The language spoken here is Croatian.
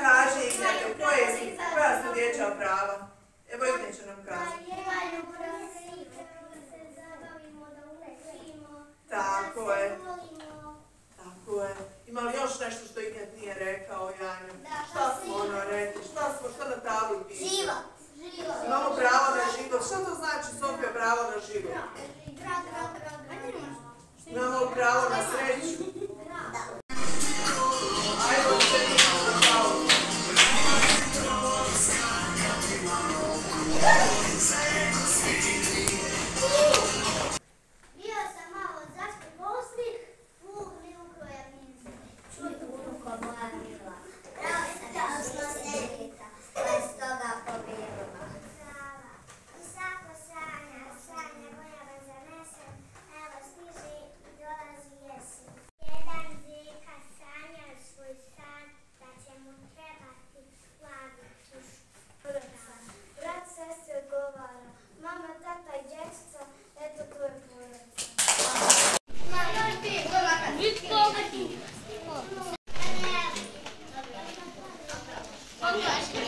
Kaži Ignjaka, koja su dječja prava? Evo Ignje će nam kaži. Tako je. Tako je. Ima li još nešto što Ignjat nije rekao, Janja? Pa šta smo ono rekli? Šta smo, šta na tabli piše? Život. Imamo pravo na život. Šta to znači Sofija pravo na život? Yeah.